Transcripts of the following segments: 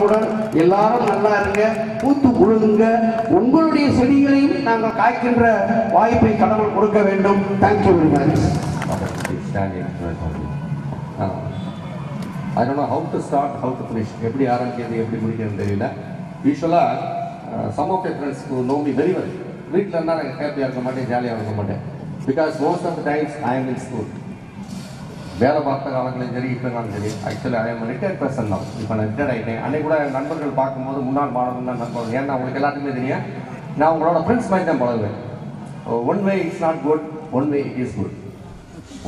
வளமுடன் எல்லாரும் நல்லா இருங்க. பூத்து குழுதுங்க உங்களுடைய செடிகளையும் நாங்கள் காய்க்கின்ற வாய்ப்பை கடவுள் கொடுக்க வேண்டும். Thank you very much standing right to start I don't know how எப்படி ஆரம்பிக்கிறது எப்படி முடிக்கிறதுன்னு தெரியல. யூஸ்வலாக some of friends who know me very வீட்டில் இருந்தால் நாங்கள் ஹாப்பியாக இருக்க மாட்டேன் ஜாலியாக இருக்க மாட்டேன். Because most of the times I am in school வேலை பார்த்த காலங்களும் சரி இப்போ காலம் சரி. Actually I am retired person தான். இப்போ நான் ரிட்டையர்ட் ஆகிட்டேன் அன்னைக்கு கூட என் நண்பர்கள் பார்க்கும்போது முன்னாள் மாணவர்கள் தான் நண்பர்கள் ஏன்னா உங்களுக்கு எல்லாத்துக்குமே தெரியும் நான் உங்களோட ஃப்ரெண்ட்ஸ் மாதிரி தான் பழகுவேன். One way it's not good one way it is good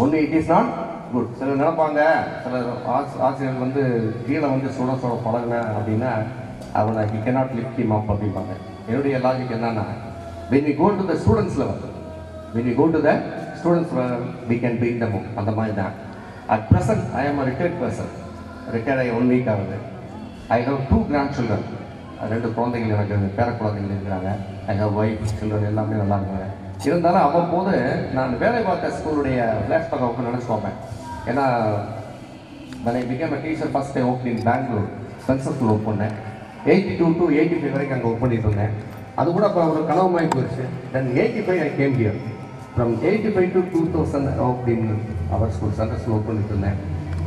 one way it is not good சிலர் நினைப்பாங்க சில ஆஸ் ஆசிரியர் வந்து கீழே வந்து சுட சுட பழகினேன் அப்படின்னா அவனை he not lift him up அப்படிம்பாங்க. என்னுடைய லாஜிக் என்னன்னா when you go to the students level when you go to the students level we can bring அந்த மாதிரி தான். At present I am a retired person. Retired ஆகி one week ஆகுது. I have two grandchildren ரெண்டு குழந்தைகள் எனக்கு பேர குழந்தைகள் இருக்கிறாங்க. ஐ ஹவ் ஒய்ஃப் சில்ட்ரன் எல்லாமே நல்லா இருக்காங்க. இருந்தாலும் அவ்வப்போது நான் வேலை பார்த்த ஸ்கூலுடைய ஃப்ளாஷ்பேக் ஓப்பன் நினச்சி பார்ப்பேன். ஏன்னா when I became a teacher first I worked in Bangalore Spencer school work பண்ணேன். Eighty two to eighty five வரைக்கும் அங்கே ஒர்க் பண்ணிட்டு இருந்தேன். அது கூட இப்போ ஒரு கனவுமாய் போயிடுச்சு. Then eighty five I came here from eighty five to two thousand அப்படின்னு அவர் ஸ்கூல் சென்டர்ஸ் ஒர்க் பண்ணிட்டு இருந்தேன்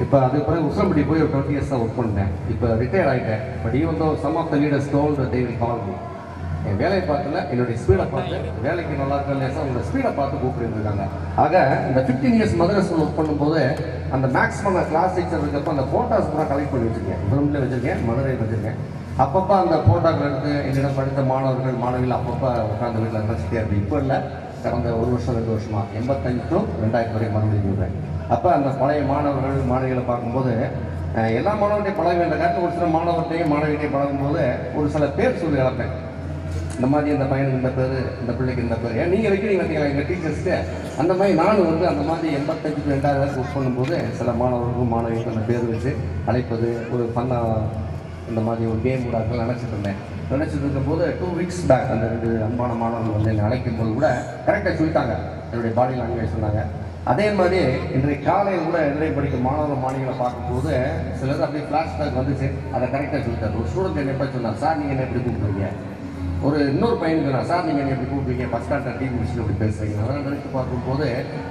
இப்போ அது பிறகு உசம்படி போய் ஒரு டுவெண்ட்டி இயர்ஸ் தான் ஒர்க் பண்ணேன். இப்போ ரிட்டையர் ஆகிட்டேன் but even though some of the leaders told they call me என் வேலையை பார்த்துல என்னுடைய ஸ்பீடை பார்த்து வேலைக்கு நல்லா இருக்கா சார் உங்களோட ஸ்பீடை பார்த்து கூப்பிட்டுருக்காங்க ஆக இந்த fifteen years Madurai school work பண்ணும்போது அந்த மேக்ஸ் பண்ண கிளாஸ் டீச்சர் இருக்கப்போ அந்த ஃபோட்டோஸ் கூட கலெக்ட் பண்ணி வச்சிருக்கேன். விரும்பில் வச்சிருக்கேன் மதுரையில் வச்சிருக்கேன். அப்பப்போ அந்த ஃபோட்டோக்கள் எடுத்து என்னிடம் படித்த மாணவர்கள் மாணவிகள் அப்பப்போ உட்காந்து வீட்டில் நினச்சிட்டே இருக்கு இப்போ இல்லை. கடந்த ஒரு வருஷம் ரெண்டு வருஷமாக எண்பத்தஞ்சு டு ரெண்டாயிரத்து வரை மறுபடியும் சொல்கிறேன் அப்போ அந்த பழைய மாணவர்கள் மாணவிகளை பார்க்கும்போது எல்லா மாணவர்கிட்டையும் பழக வேண்டிய காரணம் ஒரு சில மாணவர்கிட்டையும் மாணவிகிட்டையும் பழகும்போது ஒரு சில பேர் சொல்லி இழப்பேன் இந்த மாதிரி இந்த பையனுக்கு இந்த பேர் இந்த பிள்ளைக்கு இந்த பேர். ஏன் நீங்கள் வைக்கிறீங்க பார்த்தீங்களா எங்கள் டீச்சர்ஸ்க்கு அந்த மாதிரி நானும் வந்து அந்த மாதிரி எண்பத்தஞ்சு ரெண்டாயிரம் ஒர்க் பண்ணும்போது சில மாணவர்களுக்கும் மாணவிகளுக்கும் அந்த பேர் வச்சு அழைப்பது ஒரு ஃபன்னாக இந்த மாதிரி ஒரு கேம் விடாக்கள் நினச்சிட்டு இருந்தேன் நினச்சிட்டு இருக்கும்போது டூ வீக்ஸ் பேக் அந்த ரெண்டு அன்பான மாணவர்கள் வந்து என்னை அழைக்கும் போது கூட கரெக்டாக சொல்லிட்டாங்க. என்னுடைய பாடி லாங்குவேஜ் சொன்னாங்க. அதே மாதிரி இன்றைய காலையில் கூட இன்றைய படிக்கும் மாணவ மாணவிகளை பார்க்கும்போது சிலர் அப்படியே ஃப்ளாஷ்பேக் வந்துச்சு. அதை கரெக்டாக சொல்லிட்டாரு. ஒரு ஸ்டூடெண்ட் என்னை எப்படி சொன்னார்? சார் நீங்கள் என்ன எப்படி கூப்பிடுவீங்க ஒரு இன்னொரு பையனுக்கு நான் சார் நீங்கள் எப்படி கூப்பிடுவீங்க ஃபஸ்ட் ஸ்டாண்டர்ட் டீம் மிஷின் அப்படி பேசுகிறீங்க அதெல்லாம் நினைத்து பார்க்கும்போது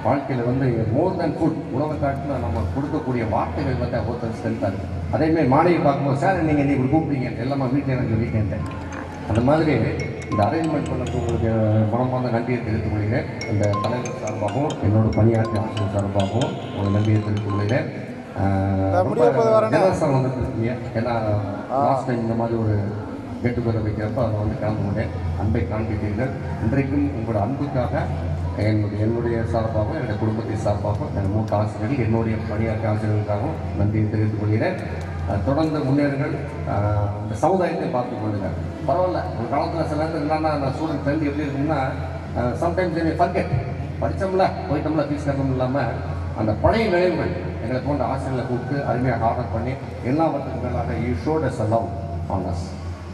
வாழ்க்கையில் வந்து மோர் தென் ஃபுட் உணவை காட்டில் நம்ம கொடுக்கக்கூடிய வார்த்தைகள் வந்து ஒருத்தர் ஸ்ட்ரென்த்தாக இருக்குது அதேமாதிரி மாணவி பார்க்கும்போது சார் நீங்கள் என்ன இப்படி கூப்பிட்டீங்க எல்லாமே வீட்டில் எனக்கு வீக்கெண்டேன் அந்த மாதிரி இந்த அரேஞ்ச்மெண்ட் பண்ணது உங்களுக்கு மனமார்ந்த நன்றியை தெரிவித்துக் கொள்கிறேன். இந்த தலைவர் சார்பாகவும் என்னோட பணியாற்றிய ஆசிரியர் சார்பாகவும் உங்களுக்கு நன்றியை தெரிவித்துக் கொள்கிறேன். ரொம்ப இருக்கீங்க. ஏன்னா லாஸ்ட் டைம் இந்த மாதிரி ஒரு கேட்டுக்கொள்ள வைக்கிறப்ப அதை வந்து கலந்து கொண்டேன் அன்பை காண்பித்தீர்கள். இன்றைக்கும் உங்களோட அன்புக்காக என்னுடைய என்னுடைய சார்பாகவும் என்னுடைய குடும்பத்தின் சார்பாகவும் என் மூத்த ஆசிரியர்கள் என்னுடைய பணியாற்ற ஆசிரியர்களுக்காகவும் நன்றியை தெரிவித்துக் கொள்கிறேன். தொடர்ந்து முன்னேறுங்கள். இந்த சமுதாயத்தை பார்த்து கொள்ளுங்கள். பரவாயில்ல ஒரு காலத்தில் சில நேரத்தில் என்னன்னா நான் ஸ்டூடெண்ட் ஃப்ரெண்ட் எப்படி இருக்குன்னா சம்டைம்ஸ் என்னை ஃபர்கெட் படித்தோம்ல போயிட்டோம்ல ஃபீஸ் கட்டணும் இல்லாமல் அந்த பழைய நினைவுகள் எங்களை போன்ற ஆசிரியர்களை கூப்பிட்டு அருமையாக ஆர்டர் பண்ணி எல்லாவற்றுக்கும் மேலாக you showed us a love on us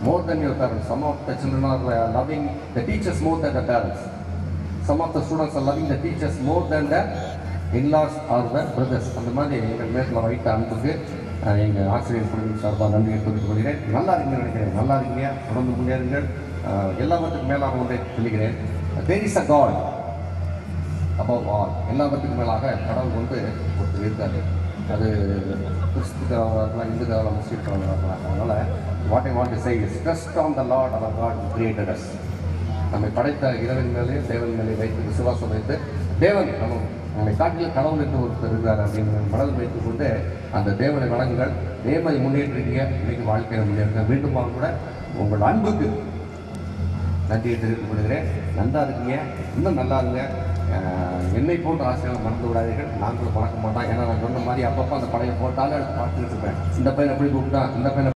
more than your parents some of the children loving loving the teachers more the the Some some of the students loving the the teachers more the the in laws or the brothers அந்த மாதிரி எங்கள் மேற்கில் வைத்த அன்புக்கு எங்கள் ஆசிரியர் குழுவின் சார்பாக நன்றியை தெரிவித்துக் கொள்கிறேன். நல்லா இருக்கீங்கன்னு நினைக்கிறேன். நல்லா இருக்கீங்க தொடர்ந்து முன்னேறுங்கள். அஹ், எல்லாவற்றுக்கும் மேலாக ஒன்றை சொல்லுகிறேன். There is a God above all எல்லாவற்றுக்கும் மேலாக கடவுள் வந்து ஒருத்தர் இருக்காரு அது கிறிஸ்து கிறிஸ்துக்காக இருக்கலாம் இந்துக்காக முஸ்லீம்காக இருக்கலாம் அதனால் what I want to is trust on the Lord our God created us நம்மை படைத்த இறைவன் மேலே தேவன் மேலே வைத்து விசுவாசம் வைத்து தேவன் நம்ம நம்மை காட்டில் கடவுள் என்று ஒருத்தர் இருக்கிறார் அப்படின்னு மனதில் வைத்துக் கொண்டு அந்த தேவனை வழங்குங்கள் தேவனை முன்னேற்றிருக்கீங்க இன்னைக்கு வாழ்க்கையை முன்னேற்ற மீண்டும் கூட உங்கள் அன்புக்கு நன்றியை தெரிவித்துக் கொள்கிறேன். நல்லா இருக்கீங்க. இன்னும் நல்லா இருங்க. என்னை போன்ற ஆசிரியர்கள் மறந்து விடாதீர்கள். நாங்களும் பழக்க மாட்டோம் ஏன்னா நான் சொன்ன மாதிரி அப்பப்போ அந்த படையை போட்டாலும் பார்த்துட்டு இருப்பேன். இந்த பையனை எப்படி கூப்பிட்டா இந்த பையனை